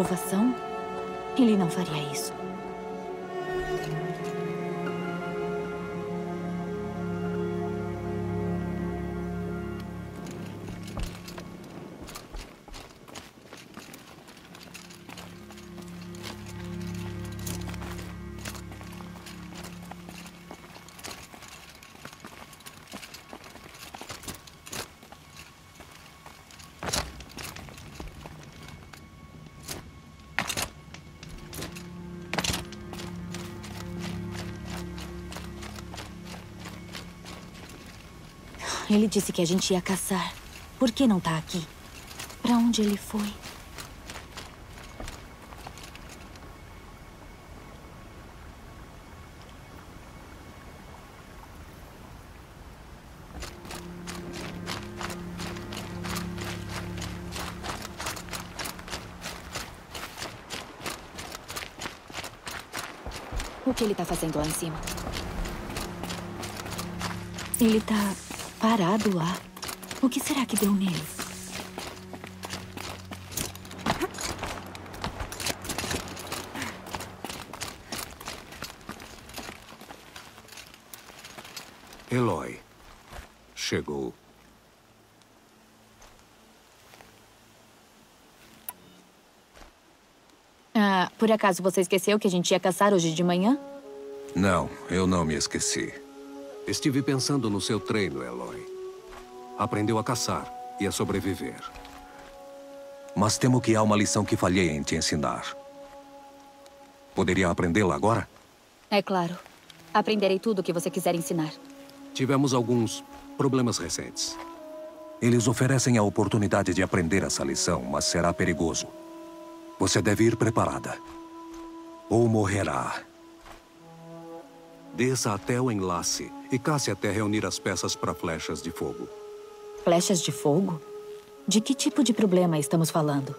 aprovação? Ele não faria isso. Ele disse que a gente ia caçar. Por que não tá aqui? Pra onde ele foi? O que ele tá fazendo lá em cima? Ele tá parado lá. O que será que deu nele? Eloy. Chegou. Ah, por acaso você esqueceu que a gente ia caçar hoje de manhã? Não, eu não me esqueci. Estive pensando no seu treino, Eloy. Aprendeu a caçar e a sobreviver. Mas temo que há uma lição que falhei em te ensinar. Poderia aprendê-la agora? É claro. Aprenderei tudo o que você quiser ensinar. Tivemos alguns problemas recentes. Eles oferecem a oportunidade de aprender essa lição, mas será perigoso. Você deve ir preparada. Ou morrerá. Desça até o enlace e casse até reunir as peças para flechas de fogo. Flechas de fogo? De que tipo de problema estamos falando?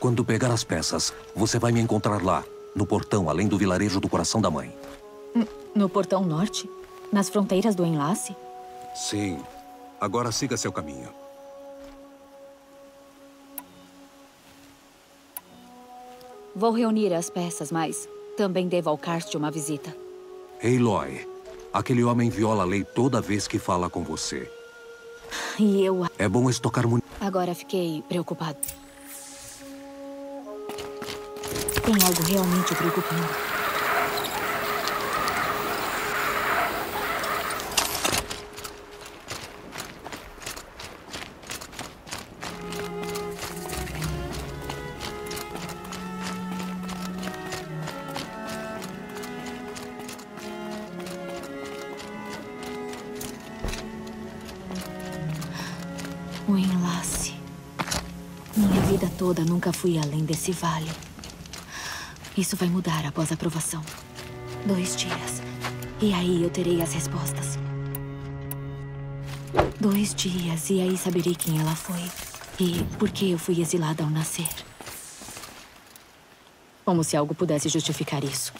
Quando pegar as peças, você vai me encontrar lá, no portão além do vilarejo do Coração da Mãe. No portão norte? Nas fronteiras do enlace? Sim. Agora siga seu caminho. Vou reunir as peças, mas também devo ao Karst uma visita. Aloy, aquele homem viola a lei toda vez que fala com você. E eu... É bom estocar muito. Agora fiquei preocupado. Tem algo realmente preocupante. Toda nunca fui além desse vale. Isso vai mudar após a aprovação. Dois dias. E aí eu terei as respostas. Dois dias e aí saberei quem ela foi. E por que eu fui exilada ao nascer. Como se algo pudesse justificar isso.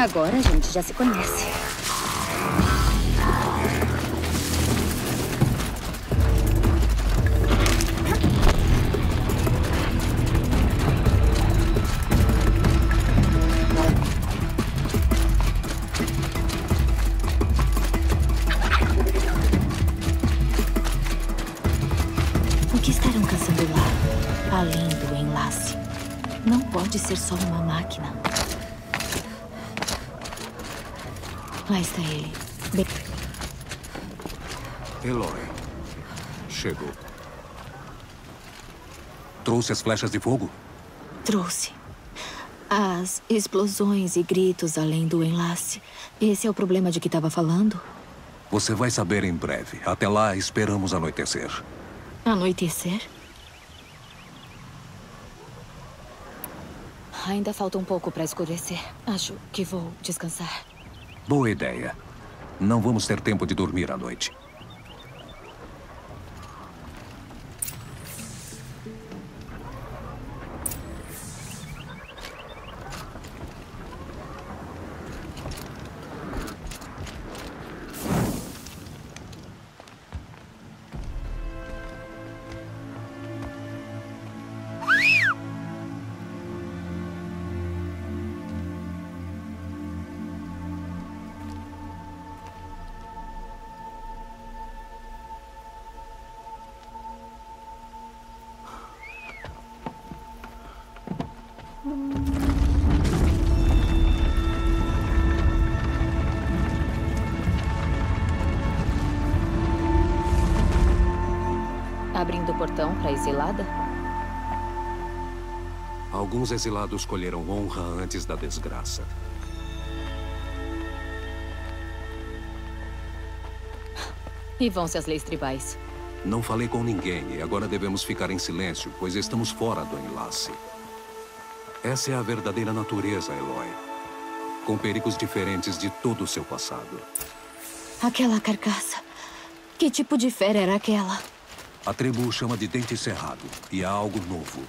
Agora a gente já se conhece. O que estarão caçando lá, além do enlace? Não pode ser só uma máquina. Lá está ele. Bem... Eloy. Chegou. Trouxe as flechas de fogo? Trouxe. As explosões e gritos além do enlace. Esse é o problema de que estava falando? Você vai saber em breve. Até lá, esperamos anoitecer. Anoitecer? Ainda falta um pouco para escurecer. Acho que vou descansar. Boa ideia. Não vamos ter tempo de dormir à noite. Abrindo o portão para a exilada? Alguns exilados escolheram honra antes da desgraça. E vão-se as leis tribais. Não falei com ninguém e agora devemos ficar em silêncio, pois estamos fora do enlace. Essa é a verdadeira natureza, Eloy. Com perigos diferentes de todo o seu passado. Aquela carcaça. Que tipo de fera era aquela? A tribo o chama de dente cerrado. E há algo novo.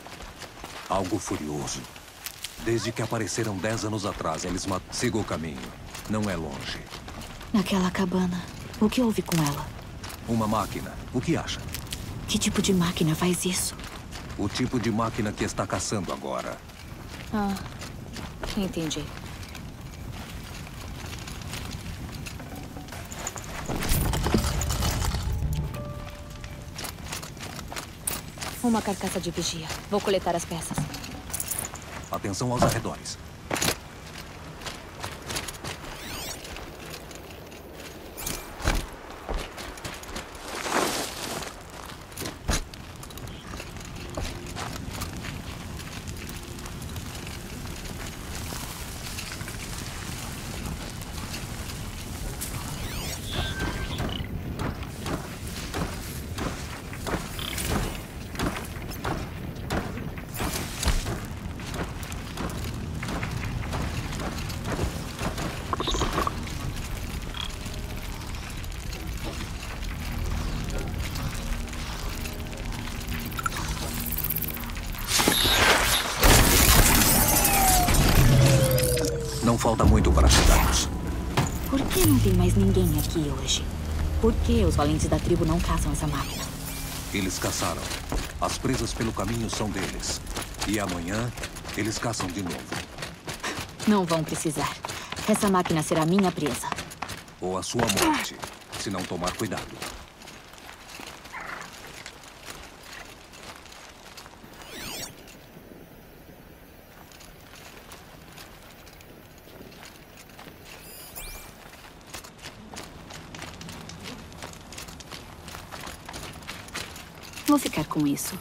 Algo furioso. Desde que apareceram dez anos atrás, eles matam. Siga o caminho. Não é longe. Naquela cabana. O que houve com ela? Uma máquina. O que acha? Que tipo de máquina faz isso? O tipo de máquina que está caçando agora. Ah, entendi. Uma carcaça de vigia. Vou coletar as peças. Atenção aos arredores. Falta muito para chegarmos. Por que não tem mais ninguém aqui hoje? Por que os valentes da tribo não caçam essa máquina? Eles caçaram. As presas pelo caminho são deles. E amanhã, eles caçam de novo. Não vão precisar. Essa máquina será minha presa. Ou a sua morte, se não tomar cuidado. Vou ficar com isso.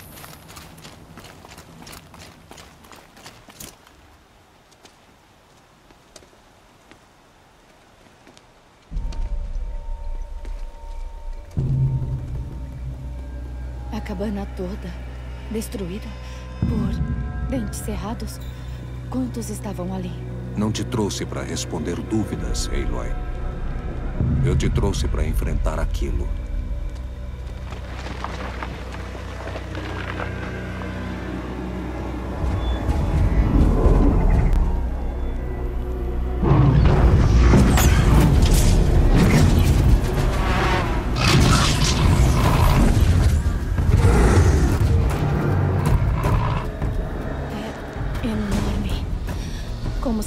A cabana toda destruída por dentes cerrados. Quantos estavam ali? Não te trouxe para responder dúvidas, Aloy. Eu te trouxe para enfrentar aquilo.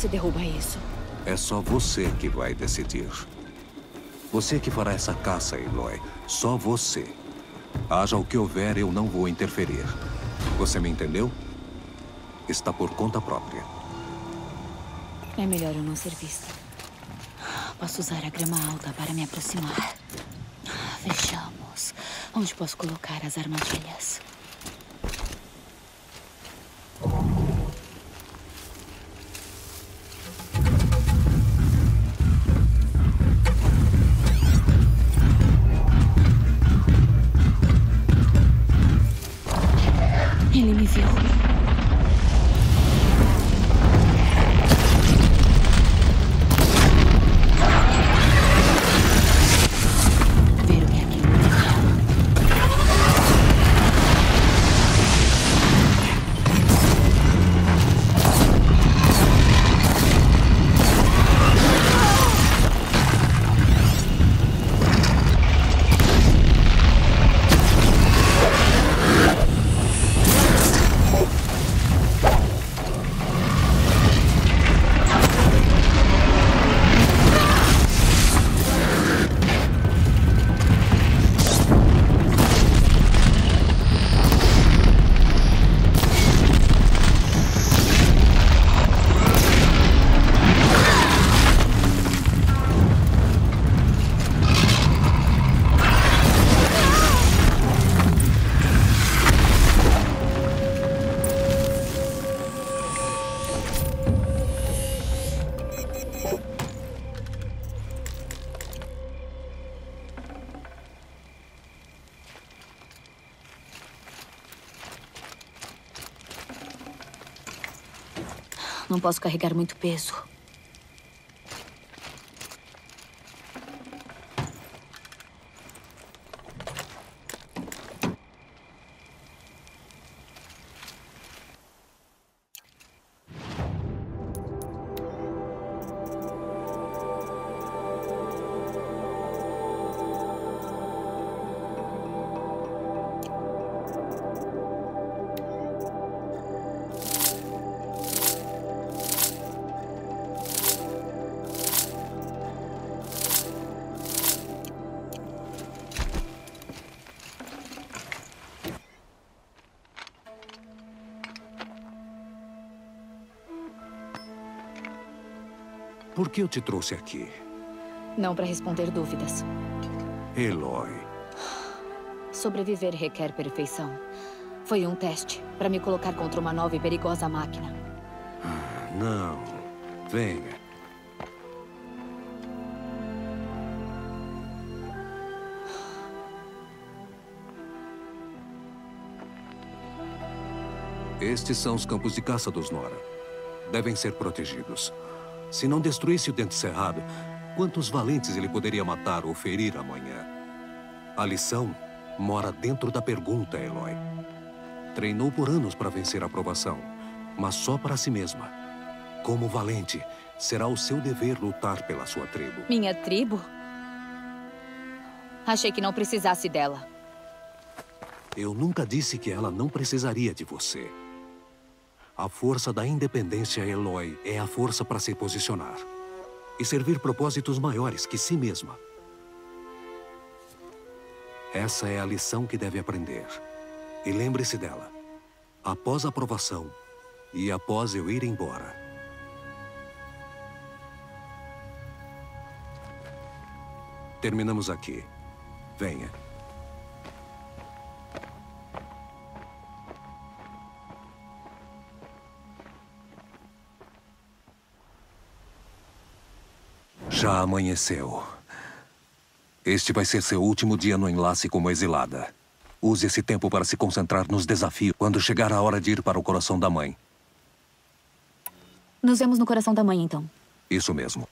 Se derruba isso? É só você que vai decidir. Você que fará essa caça, Eloy. Só você. Haja o que houver, eu não vou interferir. Você me entendeu? Está por conta própria. É melhor eu não ser vista. Posso usar a grama alta para me aproximar. Vejamos. Onde posso colocar as armadilhas? Não posso carregar muito peso. Por que eu te trouxe aqui? Não para responder dúvidas. Eloy, Sobreviver requer perfeição. Foi um teste para me colocar contra uma nova e perigosa máquina. não. Venha. Estes são os campos de caça dos Nora. Devem ser protegidos. Se não destruísse o dente cerrado, quantos valentes ele poderia matar ou ferir amanhã? A lição mora dentro da pergunta, Eloy. Treinou por anos para vencer a aprovação, mas só para si mesma. Como valente, será o seu dever lutar pela sua tribo. Minha tribo? Achei que não precisasse dela. Eu nunca disse que ela não precisaria de você. A força da independência, Eloy, é a força para se posicionar e servir propósitos maiores que si mesma. Essa é a lição que deve aprender. E lembre-se dela. Após a aprovação e após eu ir embora. Terminamos aqui. Venha. Já amanheceu. Este vai ser seu último dia no enlace como exilada. Use esse tempo para se concentrar nos desafios quando chegar a hora de ir para o coração da mãe. Nos vemos no coração da mãe, então. Isso mesmo.